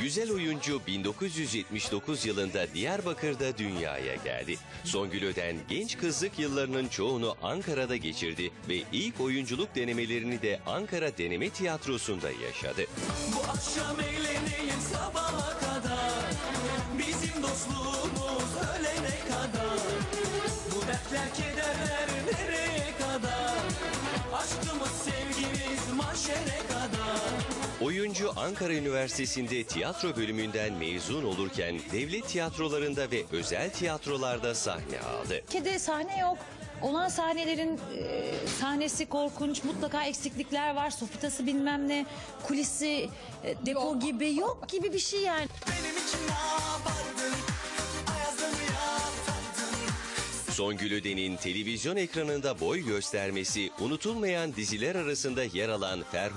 Güzel oyuncu 1979 yılında Diyarbakır'da dünyaya geldi. Songül Öden genç kızlık yıllarının çoğunu Ankara'da geçirdi ve ilk oyunculuk denemelerini de Ankara Deneme Tiyatrosu'nda yaşadı. Bu akşam eğleneyim sabaha kadar Bizim dostluğumuz ölene kadar Bu dertler kederler nereye Oyuncu Ankara Üniversitesi'nde tiyatro bölümünden mezun olurken devlet tiyatrolarında ve özel tiyatrolarda sahne aldı. Türkiye'de sahne yok. Olan sahnelerin e, sahnesi korkunç, mutlaka eksiklikler var. Sofitası bilmem ne, kulisi, e, depo gibi yok gibi bir şey yani. Songül Öden'in televizyon ekranında boy göstermesi, unutulmayan diziler arasında yer alan Ferhu